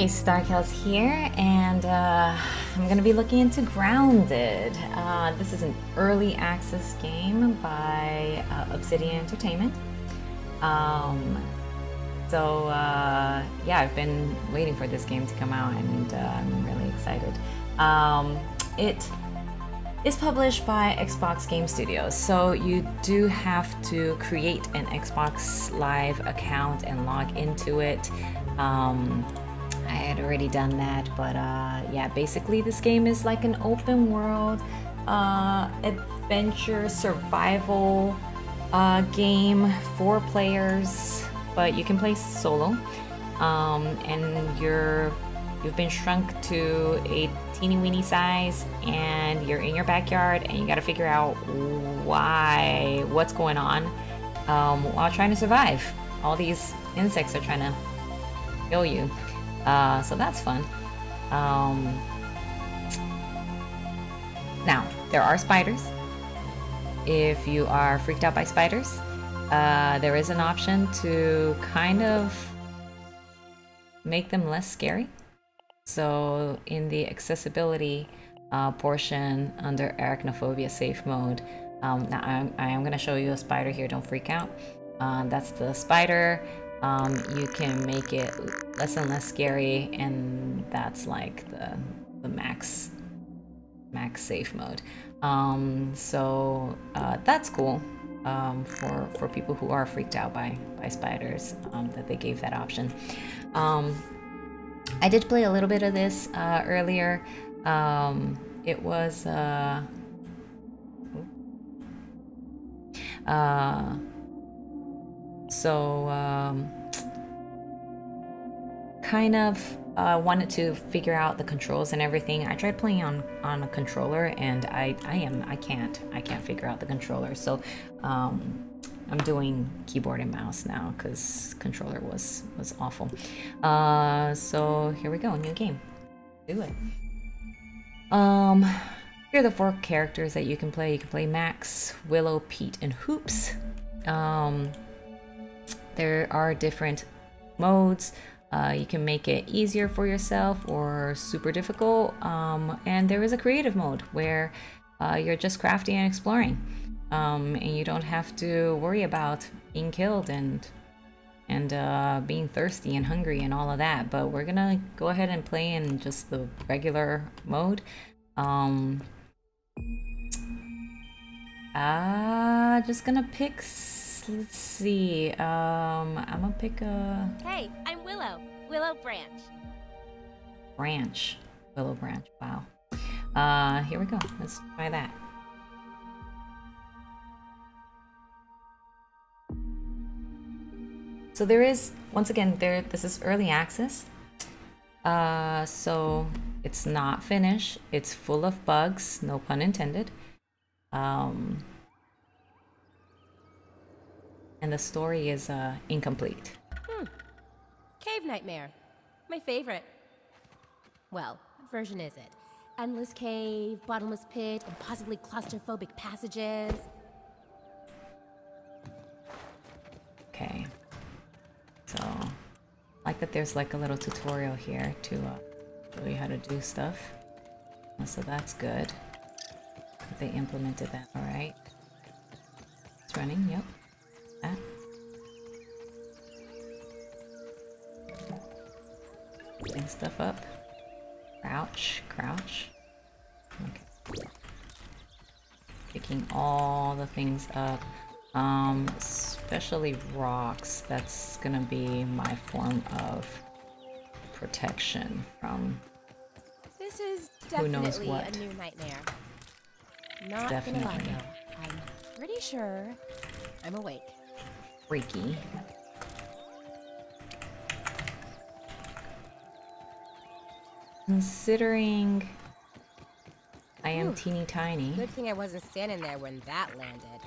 Hey, Starkells here, and uh, I'm gonna be looking into Grounded. Uh, this is an early access game by uh, Obsidian Entertainment. Um, so uh, yeah, I've been waiting for this game to come out, and uh, I'm really excited. Um, it is published by Xbox Game Studios, so you do have to create an Xbox Live account and log into it. Um, I had already done that, but uh, yeah, basically this game is like an open world uh, adventure survival uh, game for players, but you can play solo. Um, and you're you've been shrunk to a teeny weeny size, and you're in your backyard, and you got to figure out why, what's going on, um, while trying to survive. All these insects are trying to kill you. Uh, so that's fun. Um, now, there are spiders. If you are freaked out by spiders, uh, there is an option to kind of make them less scary. So in the accessibility uh, portion under arachnophobia safe mode, um, now I'm, I am going to show you a spider here, don't freak out. Uh, that's the spider um, you can make it less and less scary and that's like the, the max max safe mode. Um, so uh, that's cool um, for for people who are freaked out by by spiders um, that they gave that option. Um, I did play a little bit of this uh, earlier. Um, it was uh, uh, so um, kind of uh, wanted to figure out the controls and everything. I tried playing on on a controller, and I I am I can't I can't figure out the controller. So um, I'm doing keyboard and mouse now because controller was was awful. Uh, so here we go, new game. Do it. Um, here are the four characters that you can play. You can play Max, Willow, Pete, and Hoops. Um, there are different modes. Uh, you can make it easier for yourself or super difficult. Um, and there is a creative mode where uh, you're just crafting and exploring. Um, and you don't have to worry about being killed and and uh, being thirsty and hungry and all of that. But we're gonna go ahead and play in just the regular mode. Um, just gonna pick let's see. Um, I'm gonna pick a. Hey, I'm Willow. Willow Branch. Branch. Willow Branch. Wow. Uh, here we go. Let's try that. So there is, once again, there. This is early access. Uh, so it's not finished. It's full of bugs. No pun intended. Um, and the story is uh, incomplete. Hmm. Cave Nightmare. My favorite. Well, what version is it? Endless cave, bottomless pit, impossibly claustrophobic passages. Okay. So, like that there's like a little tutorial here to uh, show you how to do stuff. So that's good. They implemented that, alright. It's running, yep that. Putting stuff up. Crouch, crouch. Okay. Picking all the things up. Um, especially rocks. That's gonna be my form of protection from this is definitely who knows what. a new nightmare. Not definitely. gonna lie though, I'm pretty sure I'm awake freaky. Considering I am teeny tiny. Good thing I wasn't standing there when that landed.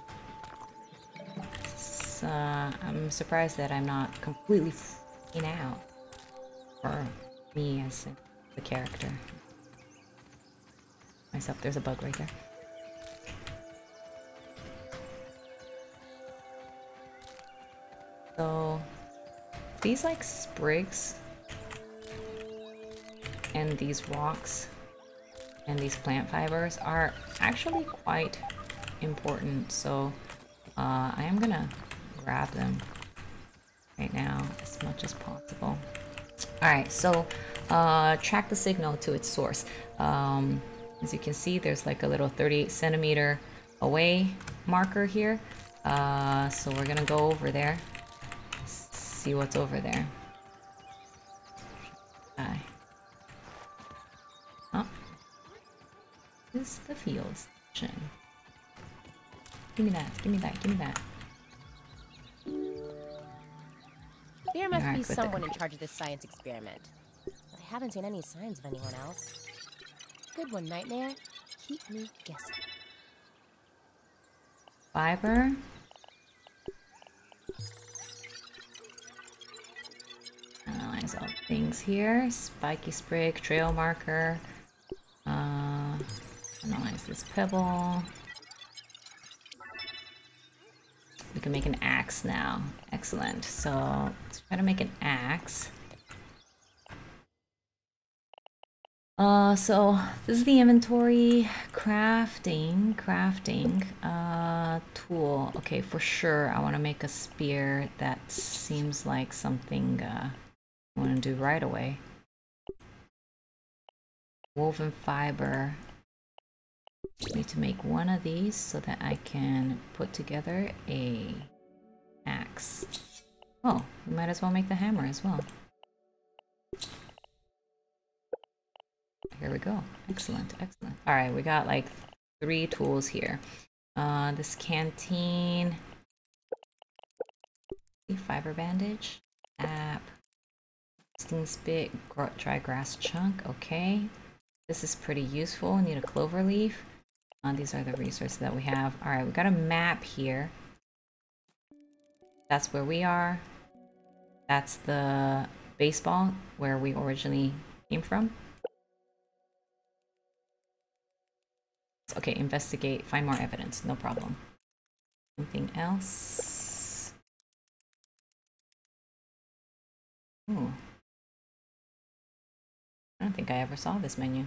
Uh, I'm surprised that I'm not completely freaking out. Or me as the character. Myself, there's a bug right there. So these like sprigs and these rocks and these plant fibers are actually quite important. So uh, I am gonna grab them right now as much as possible. All right, so uh, track the signal to its source. Um, as you can see, there's like a little 38 centimeter away marker here. Uh, so we're gonna go over there, see what's over there. Hi. Oh. This is the field station. Give me that, give me that, give me that. There must Interact be someone in charge of this science experiment. But I haven't seen any signs of anyone else. Good one, Nightmare. Keep me guessing. Fiber. Things here. Spiky sprig, trail marker. Uh, analyze this pebble. We can make an axe now. Excellent. So let's try to make an axe. Uh, so this is the inventory crafting, crafting, uh, tool. Okay, for sure, I want to make a spear. That seems like something, uh, I want to do right away. Woven fiber. Need to make one of these so that I can put together a axe. Oh, we might as well make the hammer as well. Here we go. Excellent, excellent. All right, we got like three tools here. Uh, this canteen, fiber bandage, app, sting spit, dry grass chunk. Okay, this is pretty useful. Need a clover leaf. Uh, these are the resources that we have. All right, we got a map here. That's where we are. That's the baseball where we originally came from. Okay, investigate, find more evidence, no problem. Anything else? Ooh. I don't think I ever saw this menu.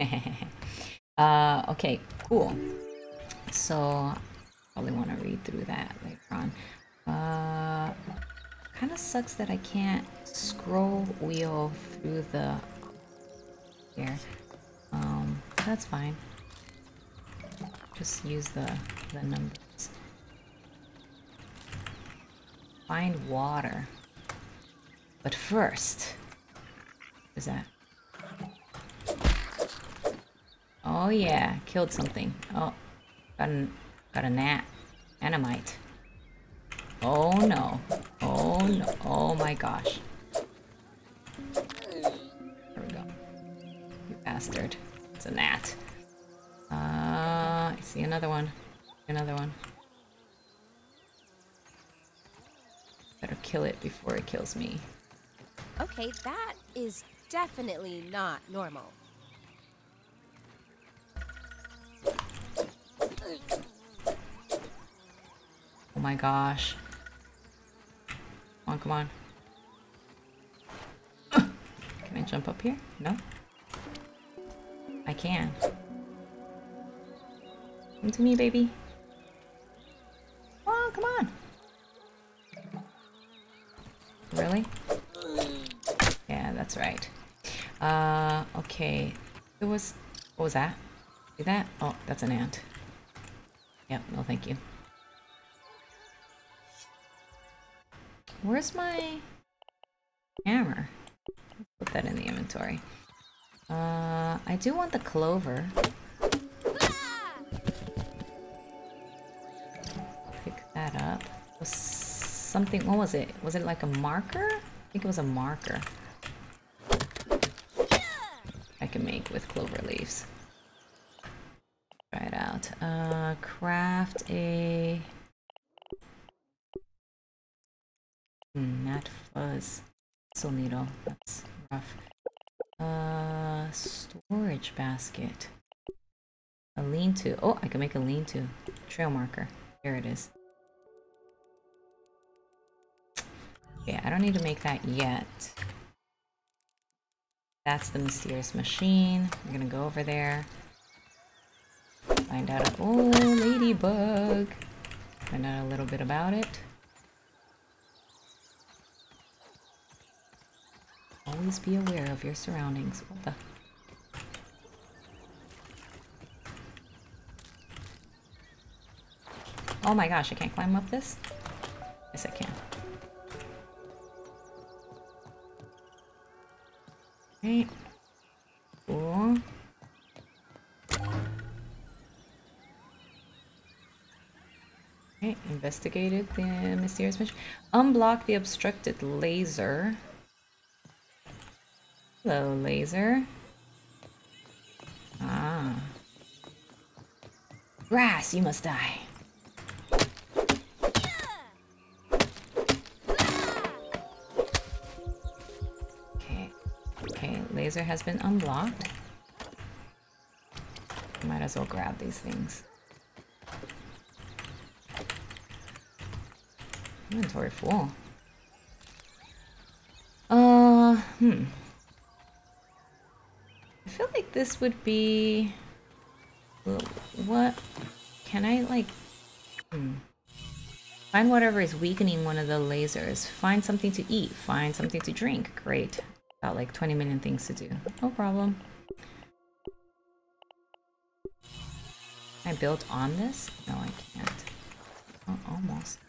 uh, okay, cool. So, probably want to read through that later on. Uh, kind of sucks that I can't scroll wheel through the here. Um, that's fine. Just use the, the numbers. Find water. But first, what is that? Oh yeah, killed something. Oh, got an got a gnat, animite. Oh no! Oh no! Oh my gosh! There we go. You bastard! It's a gnat. Uh, I see another one. Another one. Better kill it before it kills me. Okay, that is definitely not normal. My gosh. Come on, come on. Can I jump up here? No? I can. Come to me, baby. Oh, come on. Really? Yeah, that's right. Uh, okay. It was... What was that? See that? Oh, that's an ant. Yep, no thank you. Where's my hammer? Put that in the inventory. Uh, I do want the clover. Pick that up. Was something, what was it? Was it like a marker? I think it was a marker. I can make with clover leaves. Try it out. Uh, craft a... Gnat fuzz. Needle. That's rough. Uh, storage basket. A lean-to. Oh, I can make a lean-to. Trail marker. Here it is. Yeah, I don't need to make that yet. That's the mysterious machine. I'm gonna go over there. Find out. Oh, ladybug. Find out a little bit about it. Always be aware of your surroundings. What the? Oh my gosh, I can't climb up this? Yes, I can. Okay. Cool. Okay, investigated the mysterious mission. Unblock the obstructed laser. Hello, laser. Ah. Grass, you must die. Okay. Okay, laser has been unblocked. Might as well grab these things. Inventory full. Uh, hmm. This would be... What? Can I, like... Hmm. Find whatever is weakening one of the lasers. Find something to eat. Find something to drink. Great. Got like 20 million things to do. No problem. Can I build on this? No, I can't. Oh, almost.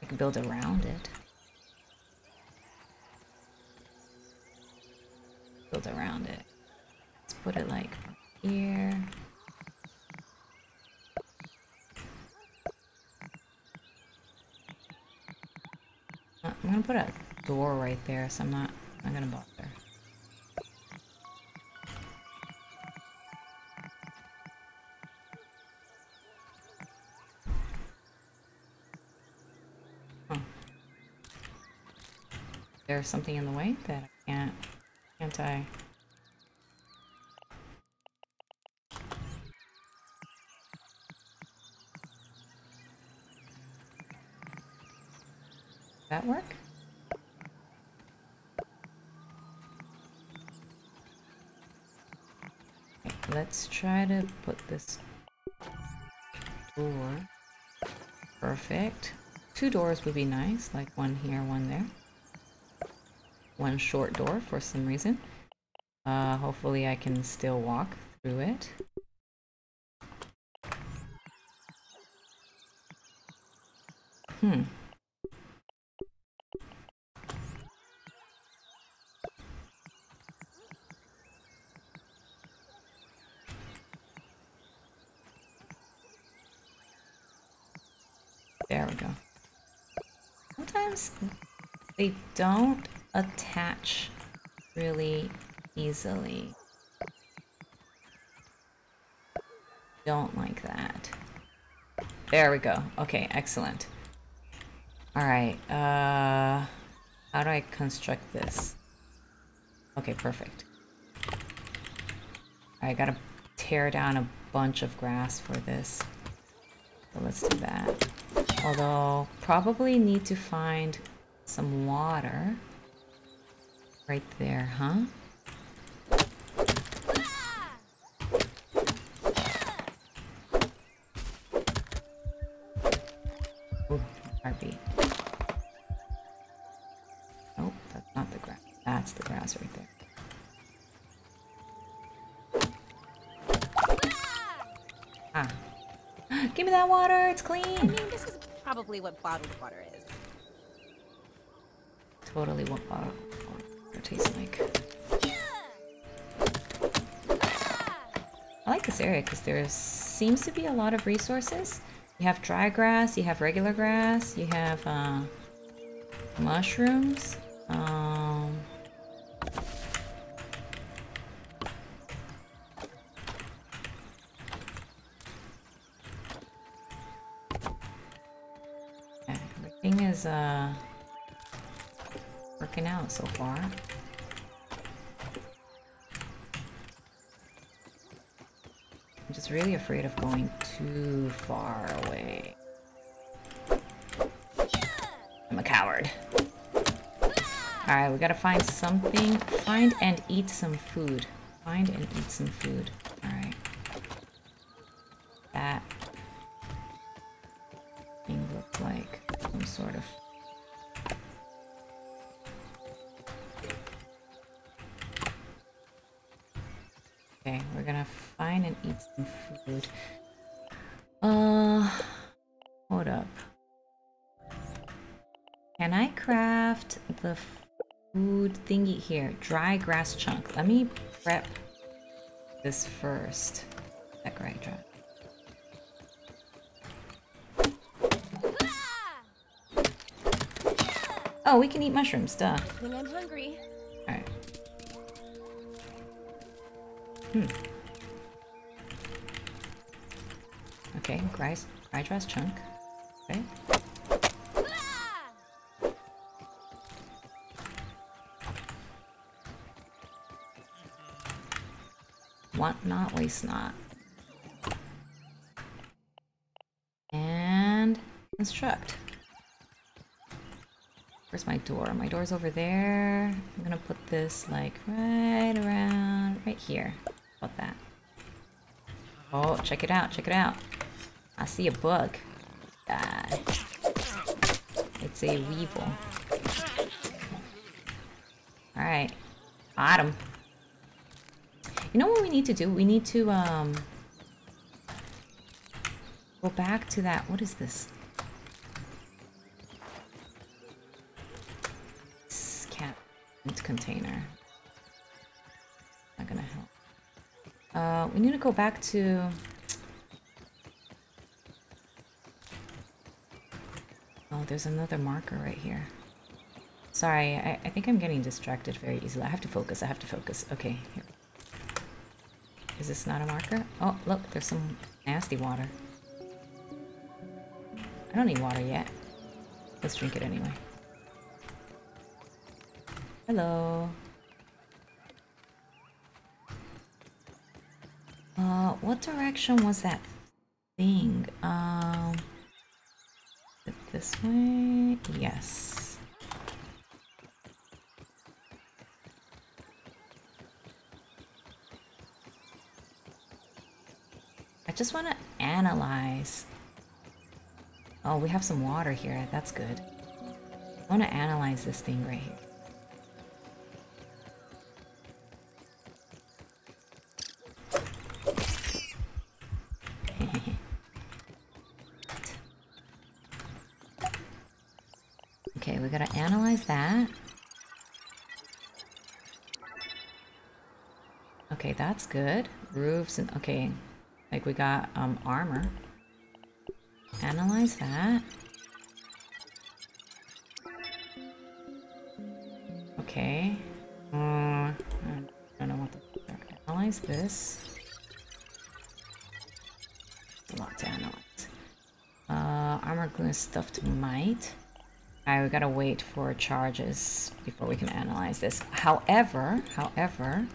I can build around it. Build around it. Let's put it like here. Uh, I'm gonna put a door right there, so I'm not I'm gonna bother. There's something in the way that I can't can't I let's try to put this door. Perfect. Two doors would be nice, like one here, one there. One short door for some reason. Uh, hopefully I can still walk through it. Hmm. There we go. Sometimes they don't attach really easily. Don't like that. There we go. Okay, excellent. Alright, uh... How do I construct this? Okay, perfect. I gotta tear down a bunch of grass for this. So let's do that. Although, probably need to find some water. Right there, huh? Ooh, heartbeat. Nope, that's not the grass. That's the grass right there. Ah. Give me that water, it's clean! I mean, this is probably what bottled water is. Totally what water tastes like. I like this area because there seems to be a lot of resources. You have dry grass, you have regular grass, you have uh, mushrooms. Um, everything is uh, working out so far. I'm just really afraid of going too far away. I'm a coward. Alright, we gotta find something. Find and eat some food. Find and eat some food. Alright. That thing looks like some sort of Okay, we're gonna find and eat some food. Uh, hold up. Can I craft the food thingy here? Dry grass chunk. Let me prep this first. Right, dry. Oh, we can eat mushrooms, duh. I'm hungry. Hmm. Okay, dry grass chunk. Okay. Want not, waste not. And construct. Where's my door? My door's over there. I'm gonna put this like right around, right here. Oh, check it out, check it out. I see a bug. It's a weevil. Alright. Got him. You know what we need to do? We need to, um... Go back to that... What is this? This cat container. We need to go back to... Oh, there's another marker right here. Sorry, I, I think I'm getting distracted very easily. I have to focus, I have to focus. Okay, here. Is this not a marker? Oh, look, there's some nasty water. I don't need water yet. Let's drink it anyway. Hello. What direction was that thing? Um, this way? Yes. I just want to analyze. Oh, we have some water here. That's good. I want to analyze this thing right here. That's good. Roofs and okay, like we got um armor. Analyze that. Okay. Uh, I don't know what the analyze this. A lot to analyze. Uh, armor glue stuffed might. Alright, we gotta wait for charges before we can analyze this. However, however,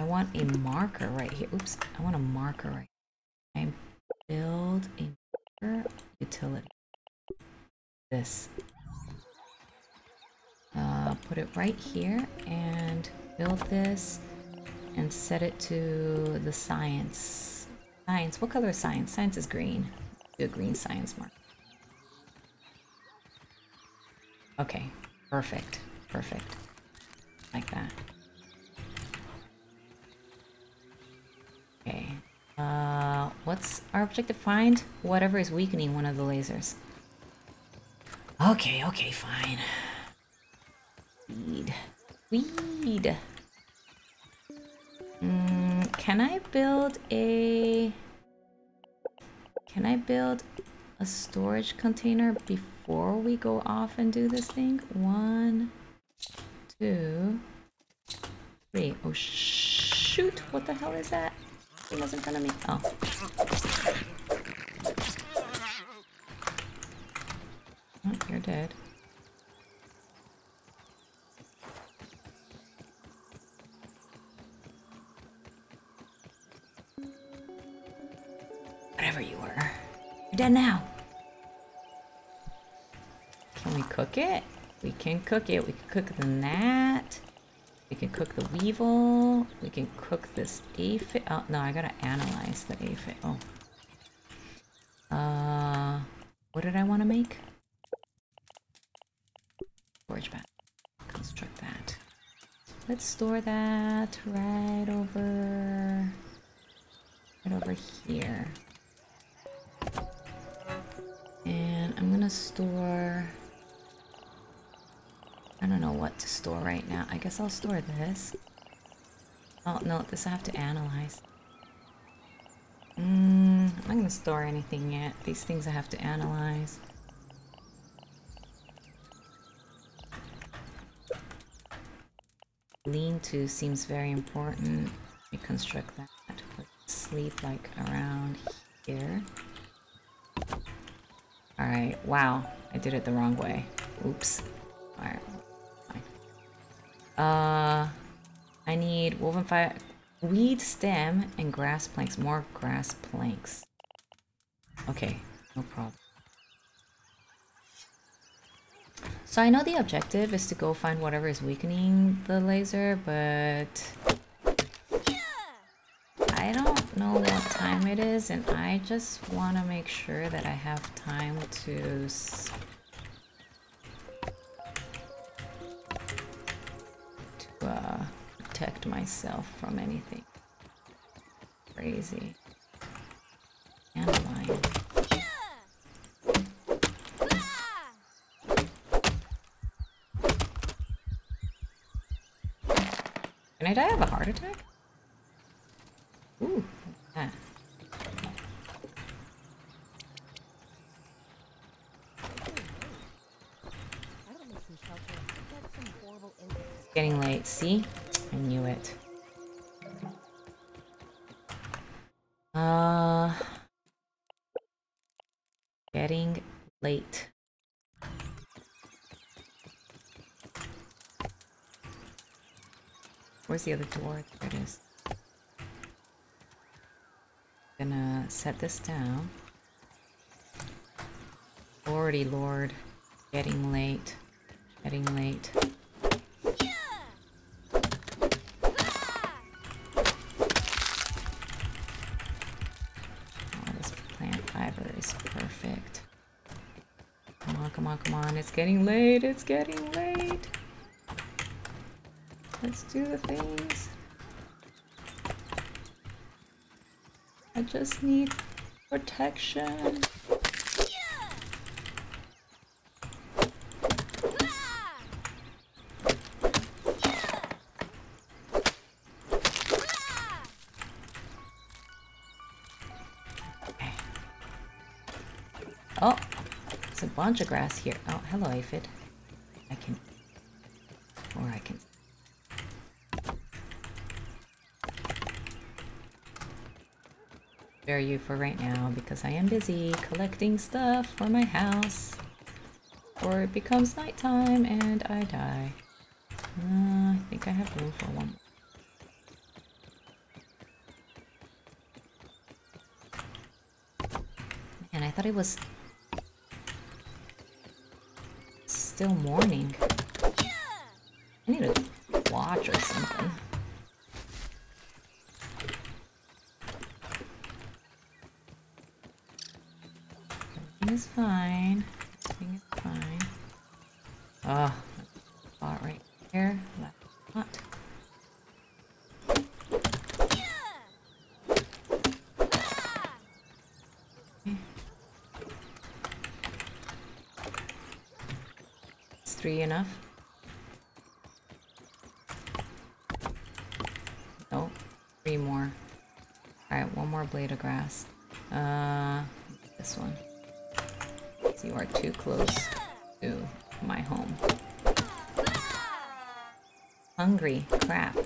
I want a marker right here. Oops, I want a marker right here. I build a marker utility. This. Uh, put it right here and build this and set it to the science. Science, what color is science? Science is green. Do a green science mark. Okay, perfect, perfect. Like that. Okay. Uh, what's our objective? Find whatever is weakening one of the lasers. Okay, okay, fine. Weed. Weed. Mm, can I build a... Can I build a storage container before we go off and do this thing? One, two, three. Oh, shoot! What the hell is that? He was in front of me. Oh. You're dead. Whatever you were. You're dead now. Can we cook it? We can cook it. We can cook the gnat. We can cook the weevil. We can cook this aphid. Oh, no, I gotta analyze the aphid. Oh. Uh, what did I want to make? Storage bag. Construct that. Let's store that right over... Right over here. And I'm gonna store... I don't know what to store right now. I guess I'll store this. Oh, no, this I have to analyze. Mm, I'm not gonna store anything yet. These things I have to analyze. Lean-to seems very important. Reconstruct that. Let's sleep like around here. Alright, wow. I did it the wrong way. Oops. Uh, I need woven fiber, weed stem, and grass planks. More grass planks. Okay, no problem. So I know the objective is to go find whatever is weakening the laser, but I don't know what time it is, and I just want to make sure that I have time to myself from anything crazy. And. Can I die of a heart attack? Ooh, getting late. See? I knew it. Uh, getting late. Where's the other door? There it is. Gonna set this down. Lordy lord. Getting late. Getting late. Getting late. It's getting late. Let's do the things. I just need protection. Bunch of grass here. Oh, hello, aphid. I can... Or I can... Spare you for right now because I am busy collecting stuff for my house. Or it becomes nighttime and I die. Uh, I think I have room for one And I thought it was still morning. I need a watch or something. Everything is fine. Everything is fine. Oh, spot right here. Left spot. three enough? No, three more. Alright, one more blade of grass. Uh, this one. You are too close to my home. Hungry. Crap.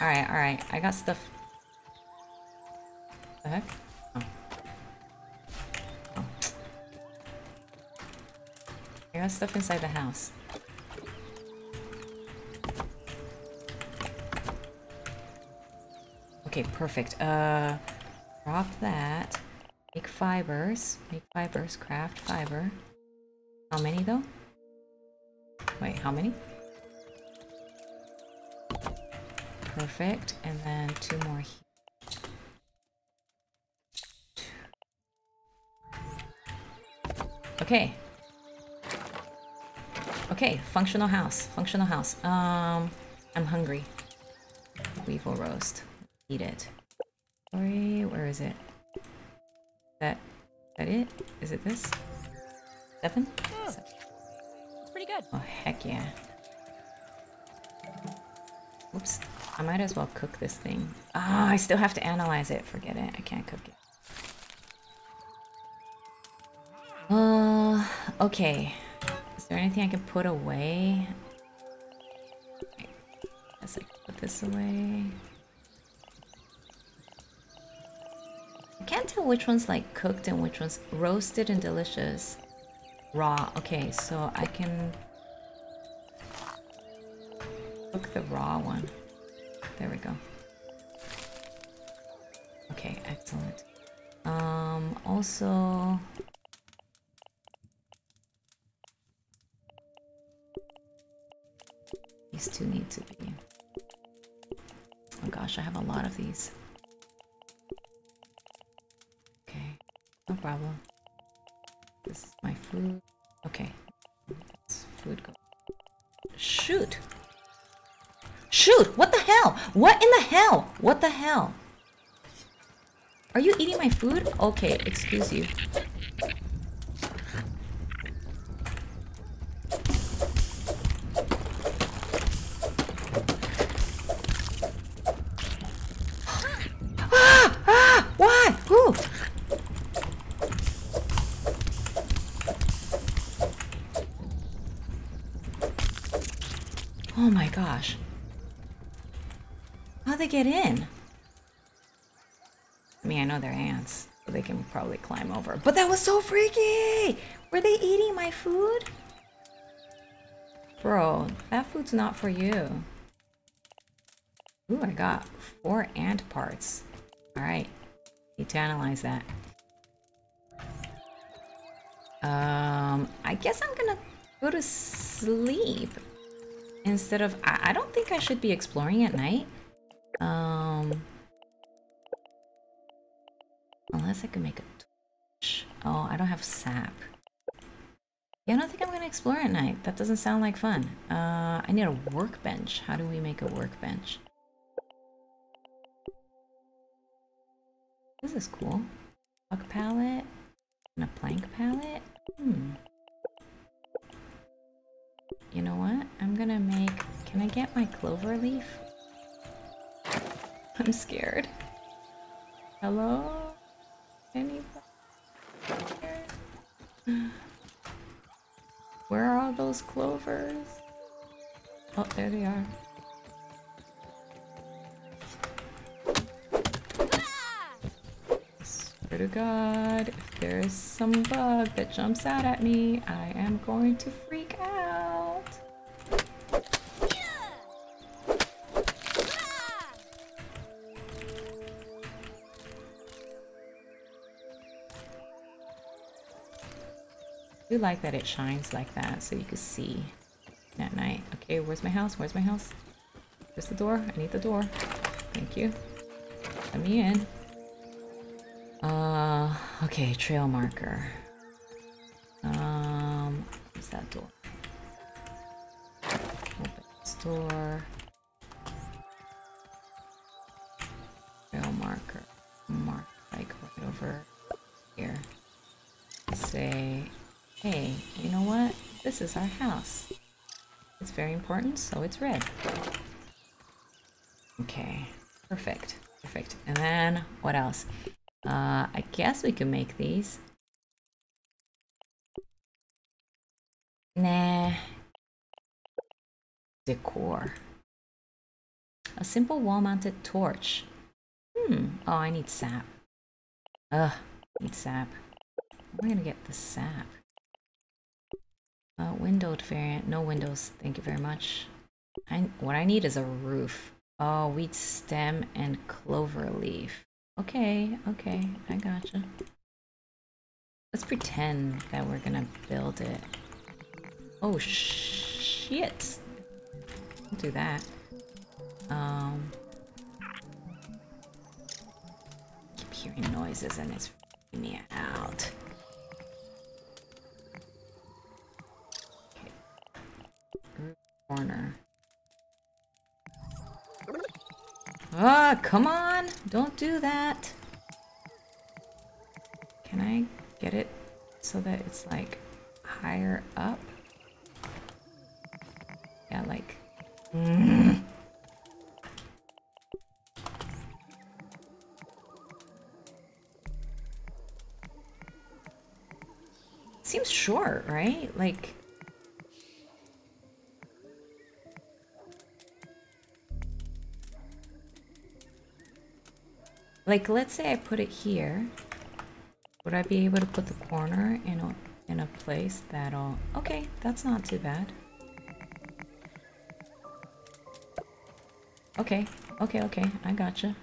Alright, alright. I got stuff. The heck? Oh. oh. I got stuff inside the house. Okay, perfect. Uh, drop that. Make fibers. Make fibers. Craft fiber. How many though? Wait, how many? Perfect. And then two more here. Okay. Okay, functional house. Functional house. Um, I'm hungry. Weevil roast. Eat it. Sorry, where is it? That, that it? Is it this? Seven? Seven. It's pretty good. Oh, heck yeah. Oops. I might as well cook this thing. Ah, I still have to analyze it. Forget it. I can't cook it. Uh, okay. Is there anything I can put away? I guess I can put this away. I can't tell which one's like cooked and which one's roasted and delicious. Raw. Okay, so I can cook the raw one. There we go. Okay, excellent. Um, also... These two need to be... Oh gosh, I have a lot of these. Okay, no problem. This is my food. Okay. Let's food. Shoot! Shoot! What the hell? What in the hell? What the hell? Are you eating my food? Okay, excuse you. ah! Ah! Why? Who? Oh my gosh. How'd they get in? I mean, I know they're ants, so they can probably climb over. But that was so freaky! Were they eating my food? Bro, that food's not for you. Ooh, I got four ant parts. Alright, need to analyze that. Um, I guess I'm gonna go to sleep instead of I, I don't think I should be exploring at night. Um unless I can make a torch. Oh, I don't have sap. Yeah, I don't think I'm gonna explore at night. That doesn't sound like fun. Uh I need a workbench. How do we make a workbench? This is cool. Log pallet and a plank pallet. Hmm. You know what? I'm gonna make... Can I get my clover leaf? I'm scared. Hello? Anybody? Where are all those clovers? Oh, there they are. Swear to God, if there's some bug that jumps out at me, I am going to freak do like that it shines like that so you can see at night. Okay, where's my house? Where's my house? Where's the door? I need the door. Thank you. Let me in. Uh, okay, trail marker. Um, what's that door? Open this door. Is our house. It's very important, so it's red. Okay, perfect, perfect. And then what else? Uh, I guess we can make these. Nah. Decor. A simple wall-mounted torch. Hmm. Oh, I need sap. Ugh, need sap. We're gonna get the sap? Windowed variant. No windows. Thank you very much. I, what I need is a roof. Oh, weed stem and clover leaf. Okay, okay, I gotcha. Let's pretend that we're gonna build it. Oh, shit. shit. Don't do that. Um, keep hearing noises and it's freaking me out. Corner. Ah, come on! Don't do that! Can I get it so that it's like higher up? Yeah, like. Seems short, right? Like. Like, let's say I put it here. Would I be able to put the corner in a, in a place that'll... Okay, that's not too bad. Okay, okay, okay, I gotcha.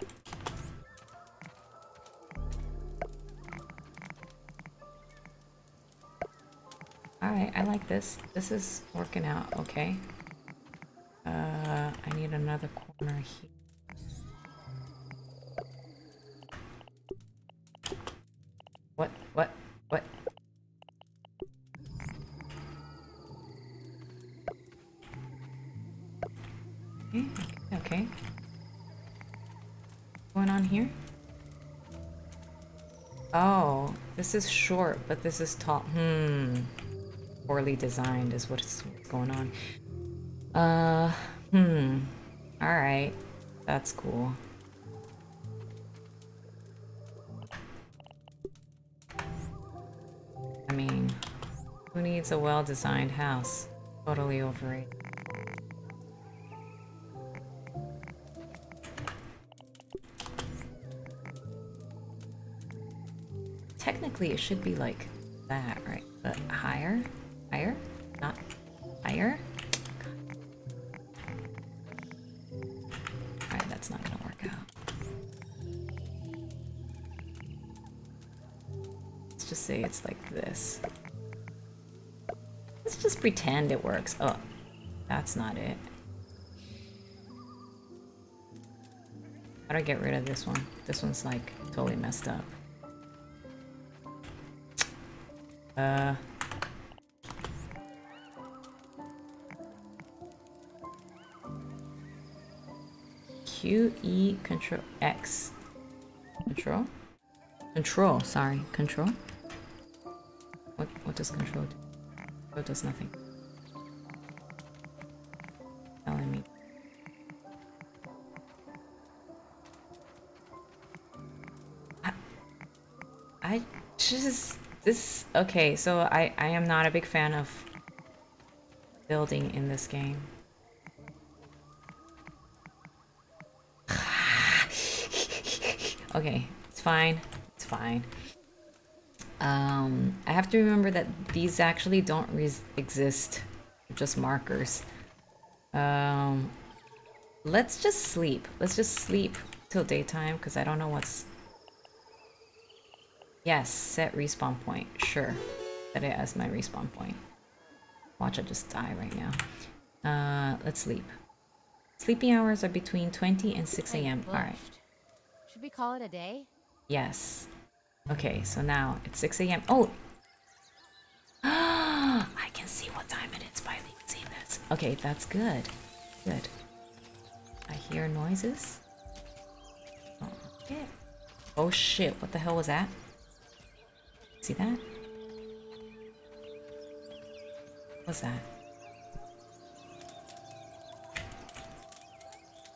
Alright, I like this. This is working out okay. Uh, I need another corner here. This is short, but this is tall. Hmm. Poorly designed is what's going on. Uh, hmm. Alright. That's cool. I mean, who needs a well-designed house? Totally overrated. Technically, it should be like that, right? But higher? Higher? Not higher? Alright, that's not gonna work out. Let's just say it's like this. Let's just pretend it works. Oh, that's not it. How do I get rid of this one? This one's like totally messed up. Uh. Q E control X. Control? Control, sorry. Control? What what does control do? Control does nothing. Telling me. I, I just this okay, so I I am not a big fan of building in this game. okay, it's fine. It's fine. Um, I have to remember that these actually don't exist. They're just markers. Um, let's just sleep. Let's just sleep till daytime because I don't know what's... Yes, set respawn point. Sure. Set it as my respawn point. Watch I just die right now. Uh, let's sleep. Sleeping hours are between 20 and 6 a.m. Alright. Should we call it a day? Yes. Okay, so now it's 6 a.m. Oh! I can see what time it is by seeing this. Okay, that's good. Good. I hear noises. Oh, okay. oh shit, what the hell was that? See that? What's that?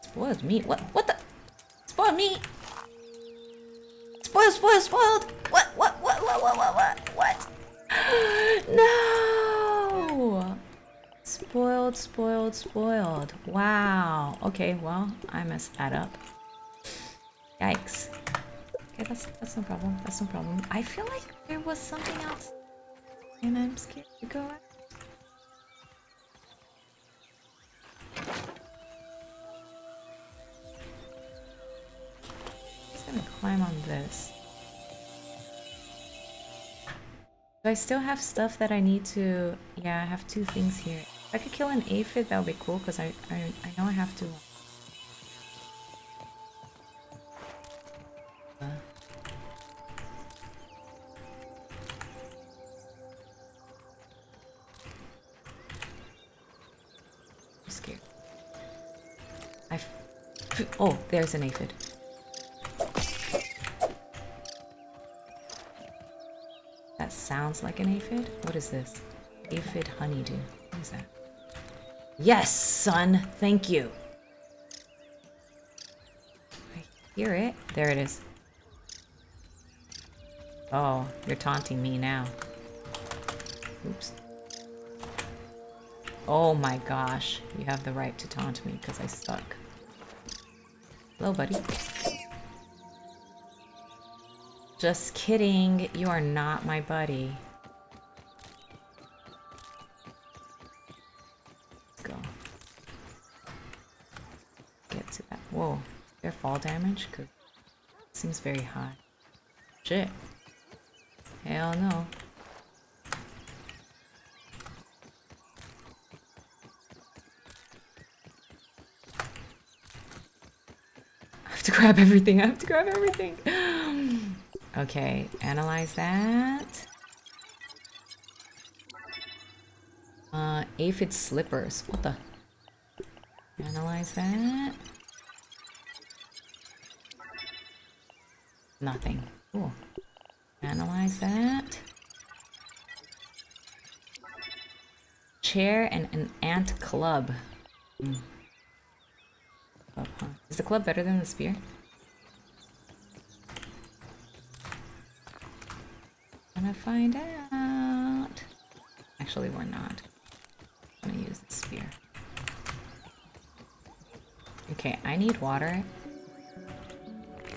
Spoiled meat? What? What the? Spoiled meat? Spoiled, spoiled, spoiled! What? What? What? What? What? What? What? what? no! Spoiled, spoiled, spoiled. Wow. Okay, well, I messed that up. Yikes. Okay, that's, that's no problem. That's no problem. I feel like there was something else, and I'm scared to go. Out. gonna climb on this. Do I still have stuff that I need to... Yeah, I have two things here. If I could kill an aphid, that would be cool, because I, I, I know I have to... there's an aphid. That sounds like an aphid? What is this? Aphid honeydew. What is that? Yes, son! Thank you! I hear it. There it is. Oh, you're taunting me now. Oops. Oh my gosh. You have the right to taunt me because I suck. Hello, buddy. Just kidding. You are not my buddy. Let's go. Get to that. Whoa. There fall damage? Cause seems very high. Shit. Hell no. I have to grab everything. I have to grab everything. Okay, analyze that. Uh, aphid slippers. What the? Analyze that. Nothing. Cool. Analyze that. Chair and an ant club. Hmm. Club, huh? Is the club better than the spear? Find out. Actually, we're not. I'm gonna use the spear. Okay, I need water.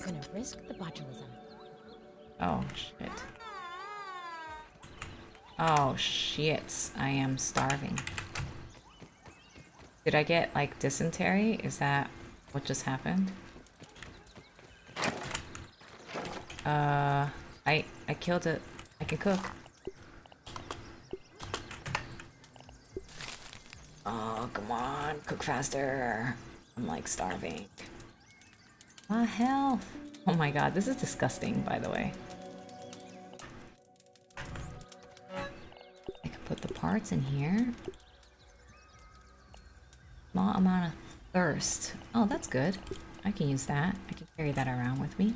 Gonna risk the botulism. Oh, shit. Oh, shit. I am starving. Did I get, like, dysentery? Is that what just happened? Uh, I, I killed it. I can cook. Oh, come on. Cook faster. I'm, like, starving. My health. Oh my god, this is disgusting, by the way. I can put the parts in here. Small amount of thirst. Oh, that's good. I can use that. I can carry that around with me.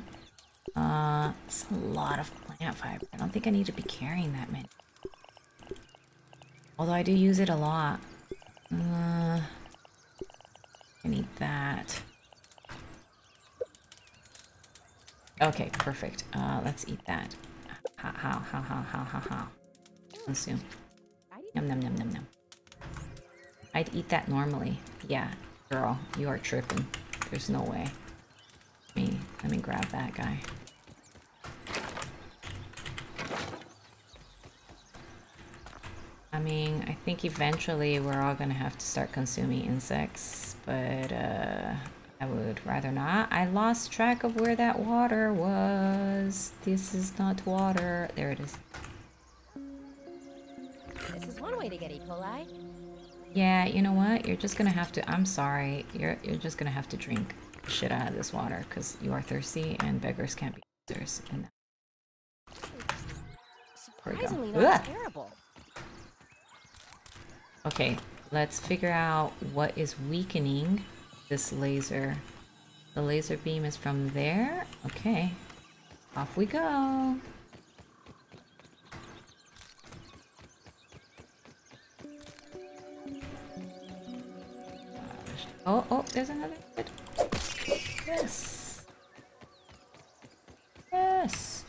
Uh, it's a lot of plant fiber. I don't think I need to be carrying that many. Although I do use it a lot. Uh, I need that. Okay, perfect. Uh, let's eat that. How, how, how, how, how, how, how. Consume. Yum, yum, yum, yum, yum. I'd eat that normally. Yeah, girl, you are tripping. There's no way. Let me, let me grab that guy. I mean, I think eventually we're all gonna have to start consuming insects, but uh, I would rather not. I lost track of where that water was. This is not water. There it is. This is one way to get E. coli. Yeah, you know what? You're just gonna have to. I'm sorry. You're you're just gonna have to drink shit out of this water because you are thirsty and beggars can't be choosers. And Where'd it go? Surprisingly not terrible. Okay, let's figure out what is weakening this laser. The laser beam is from there. Okay, off we go. Oh, oh, there's another. Yes. Yes.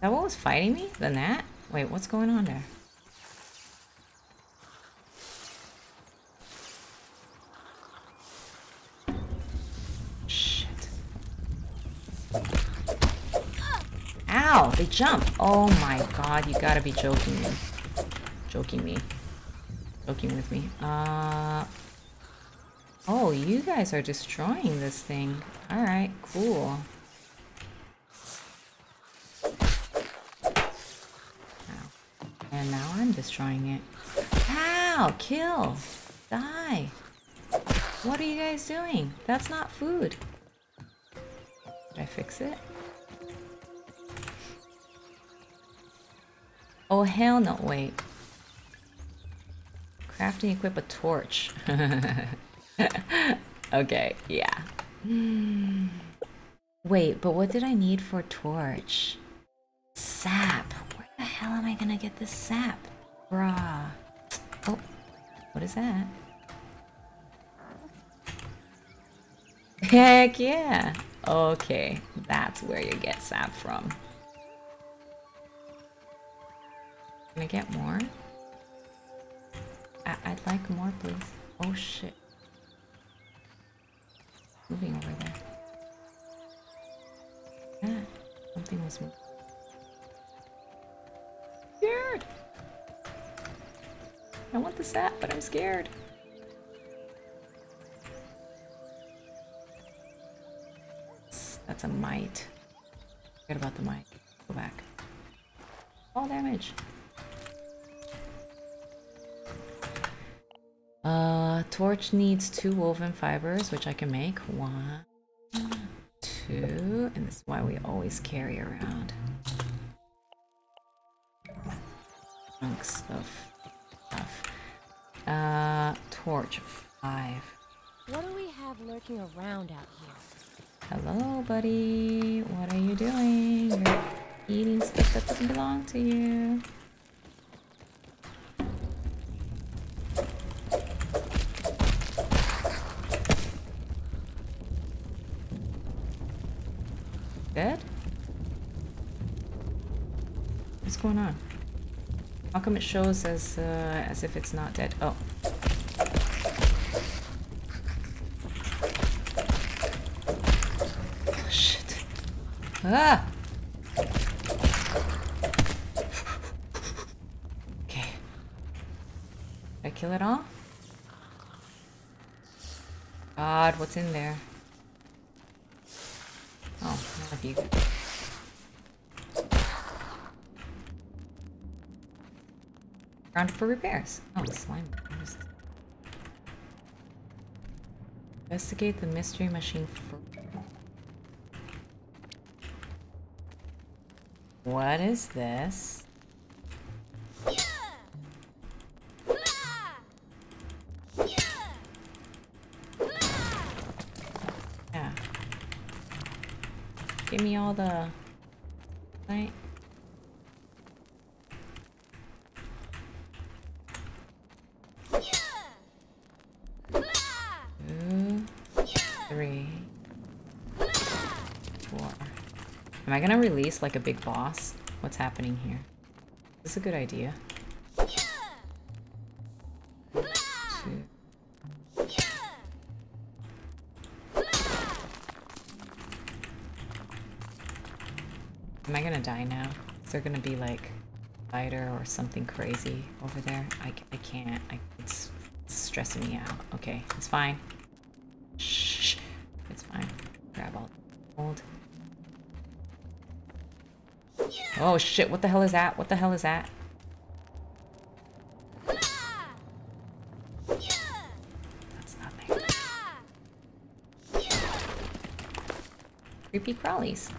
That what was fighting me? The gnat? Wait, what's going on there? Shit. Ow! Ow! They jump! Oh my god, you gotta be joking me. Joking me. Joking with me. Uh... Oh, you guys are destroying this thing. Alright, cool. And now I'm destroying it. Ow! Kill! Die! What are you guys doing? That's not food. Did I fix it? Oh hell no, wait. Crafting equip a torch. okay, yeah. Wait, but what did I need for torch? Sap. Where the hell am I gonna get this sap? Bruh. Oh, what is that? Heck yeah! Okay, that's where you get sap from. Can I get more? I I'd like more, please. Oh shit. Moving over there. Yeah, something was moving. Scared! I want the sap, but I'm scared. That's a mite. Forget about the mite. Go back. All damage. Uh, torch needs two woven fibers, which I can make. One, two, and this is why we always carry around chunks of stuff. Uh, torch five. What do we have lurking around out here? Hello, buddy. What are you doing? You're eating stuff that doesn't belong to you. It shows as uh, as if it's not dead? Oh. Oh, shit. Ah! Okay. Did I kill it all? God, what's in there? Oh, you. Ground for repairs. Oh, slime. Investigate the mystery machine further. What is this? Yeah. Give me all the... Right? Two, three, four. Am I gonna release like a big boss? What's happening here? Is this a good idea? Am I gonna die now? Is there gonna be like spider or something crazy over there? I, I can't. I, it's stressing me out. Okay, it's fine. Shh. It's fine. Grab all the gold. Oh shit, what the hell is that? What the hell is that? That's nothing. Creepy crawlies.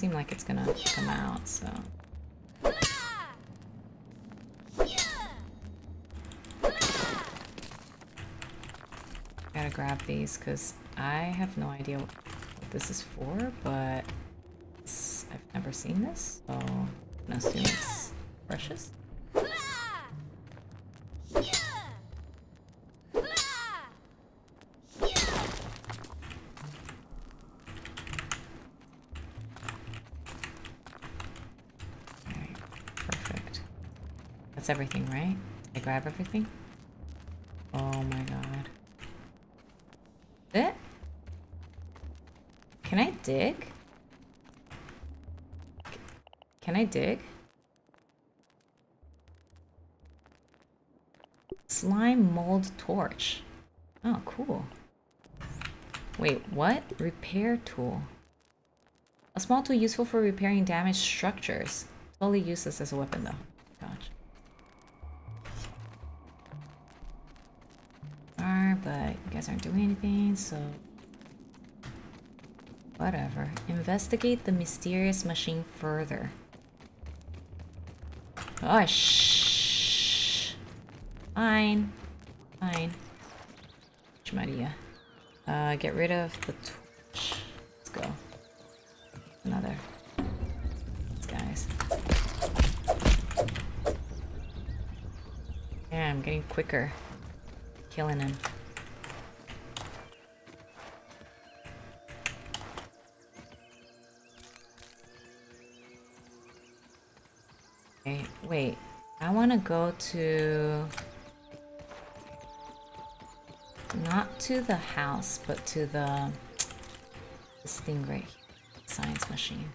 Seem like it's gonna come out, so. Gotta grab these because I have no idea what this is for, but I've never seen this, so I'm gonna assume it's precious. Everything, right? I grab everything? Oh my god. It? Can I dig? Can I dig? Slime mold torch. Oh, cool. Wait, what? Repair tool. A small tool useful for repairing damaged structures. Totally useless as a weapon though. Aren't doing anything, so... Whatever. Investigate the mysterious machine further. Oh. Fine. Fine. Maria. Uh, get rid of the torch. Let's go. Another. These guys. Yeah, I'm getting quicker. Killing him. Wait. I want to go to... Not to the house, but to the... This thing right here. Science machine.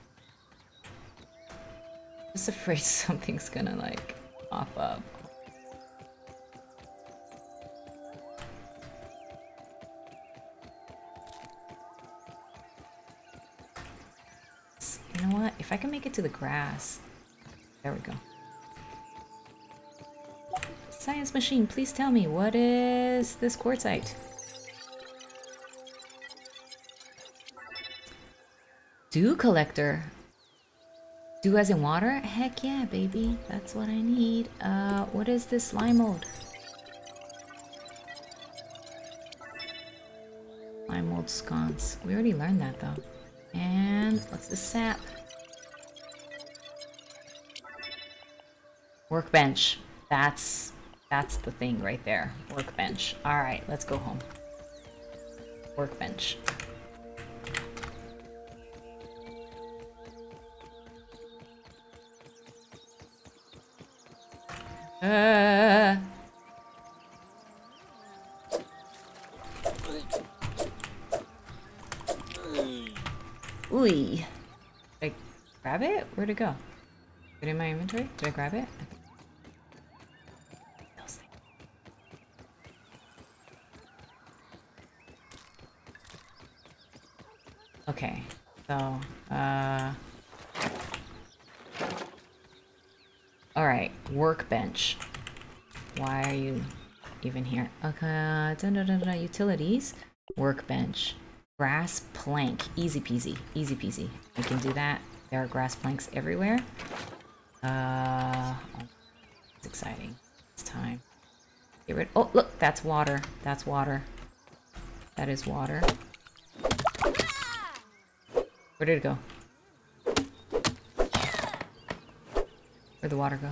Just afraid something's gonna like pop up. You know what? If I can make it to the grass. There we go. Science machine, please tell me, what is this quartzite? Dew collector. Dew as in water? Heck yeah, baby. That's what I need. Uh, what is this slime mold? Slime mold sconce. We already learned that though. And what's the sap? Workbench. That's that's the thing right there. Workbench. All right, let's go home. Workbench. Uh. Ooh. Did I grab it? Where'd it go? Put it in my inventory? Did I grab it? Okay, so, uh... Alright, workbench. Why are you even here? Okay, utilities. Workbench. Grass plank. Easy peasy. Easy peasy. We can do that. There are grass planks everywhere. Uh, it's exciting. It's time. Get rid- Oh, look! That's water. That's water. That is water. Where did it go? Where'd the water go?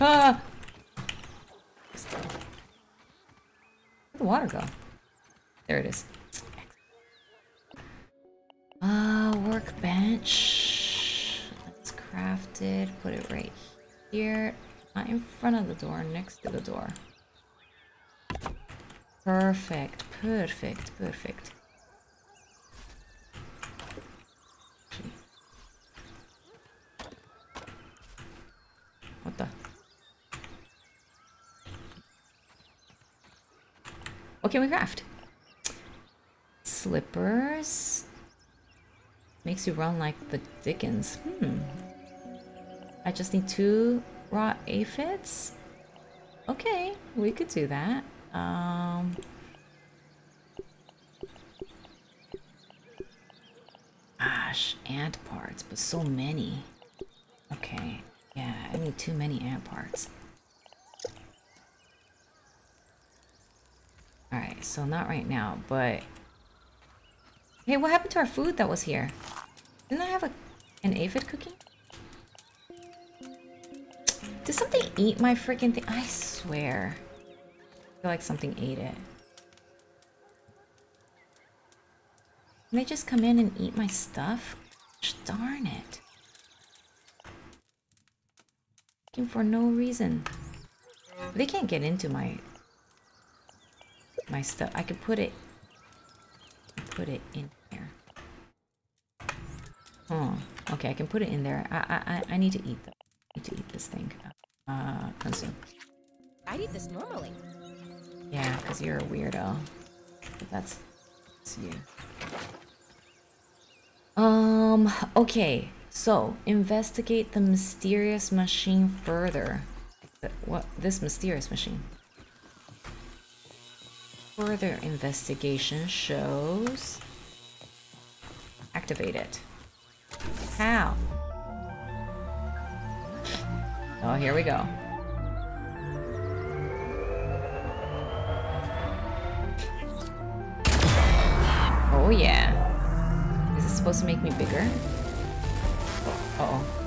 Ah! Where'd the water go? There it is. Uh, workbench. Let's craft it. Put it right here. Not in front of the door, next to the door. Perfect, perfect, perfect. What the? What can we craft? Slippers. Makes you run like the Dickens. Hmm. I just need two raw aphids? Okay, we could do that. Um, gosh, ant parts, but so many. Okay, yeah, I need too many ant parts. Alright, so not right now, but... Hey, what happened to our food that was here? Didn't I have a, an aphid cooking? Did something eat my freaking thing? I swear feel like something ate it. Can they just come in and eat my stuff? Darn it. Looking for no reason. They can't get into my my stuff. I could put it put it in here. Oh, okay, I can put it in there. I I I need to eat though. I need to eat this thing. Uh, consume. I'd eat this normally. Yeah, because you're a weirdo. But that's, that's you. Um, okay. So, investigate the mysterious machine further. What? This mysterious machine. Further investigation shows... Activate it. How? Oh, here we go. Oh yeah. Is it supposed to make me bigger? Uh oh.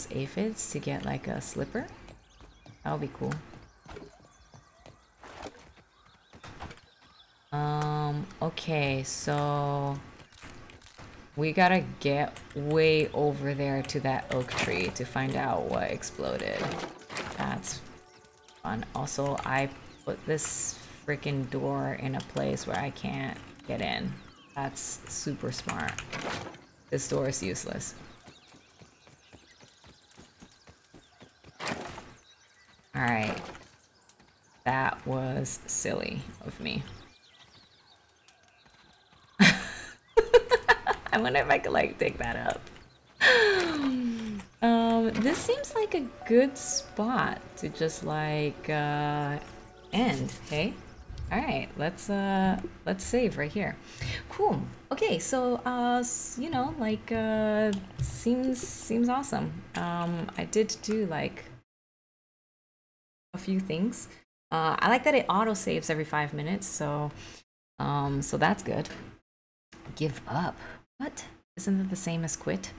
Those aphids to get like a slipper. That would be cool. Um, okay, so we gotta get way over there to that oak tree to find out what exploded. That's fun. Also, I put this freaking door in a place where I can't get in. That's super smart. This door is useless. Alright. That was silly of me. I wonder if I could like dig that up. Um, this seems like a good spot to just like uh, end. Hey, all right, let's uh, let's save right here. Cool. Okay, so uh, you know, like uh, seems seems awesome. Um, I did do like a few things. Uh, I like that it auto saves every five minutes, so um, so that's good. Give up. What? Isn't that the same as quit?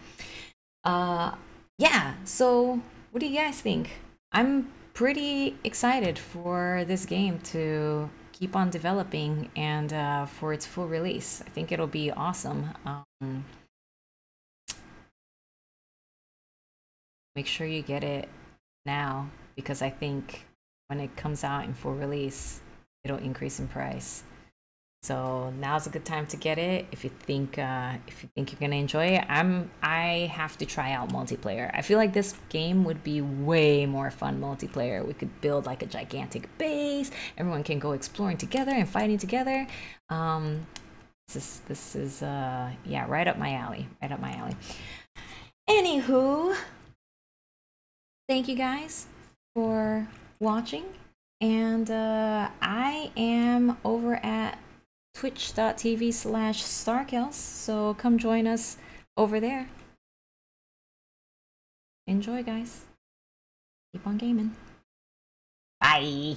Uh, yeah. So, what do you guys think? I'm pretty excited for this game to keep on developing and uh, for its full release. I think it'll be awesome. Um, make sure you get it now because I think when it comes out in full release, it'll increase in price. So now's a good time to get it if you think uh, if you think you're gonna enjoy it. I'm I have to try out multiplayer. I feel like this game would be way more fun multiplayer. We could build like a gigantic base. Everyone can go exploring together and fighting together. Um, this is this is uh yeah right up my alley. Right up my alley. Anywho, thank you guys for watching. And uh, I am over at twitch.tv slash starkells, so come join us over there. Enjoy, guys. Keep on gaming. Bye.